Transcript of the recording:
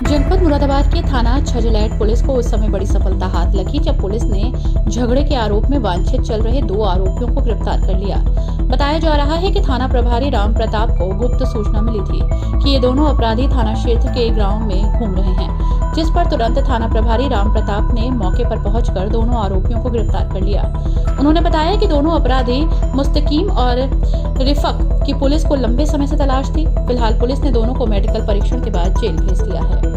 जनपद मुरादाबाद के थाना छजलैट पुलिस को उस समय बड़ी सफलता हाथ लगी जब पुलिस ने झगड़े के आरोप में वांछित चल रहे दो आरोपियों को गिरफ़्तार कर लिया। बताया जा रहा है कि थाना प्रभारी राम प्रताप को गुप्त सूचना मिली थी कि ये दोनों अपराधी थाना क्षेत्र के ग्राउंड में घूम रहे हैं, जिस पर तुरंत थाना प्रभारी राम प्रताप ने मौके पर पहुंचकर दोनों आरोपियों को गिरफ़्तार कर लिया। उन्होंने बताया कि दोनों अपराधी मुस्तकीम और रिफक की पुलिस को लंबे समय से तलाश थी। फ़िलहाल पुलिस ने दोनों को मेडिकल परीक्षण के बाद जेल भेज दिया है।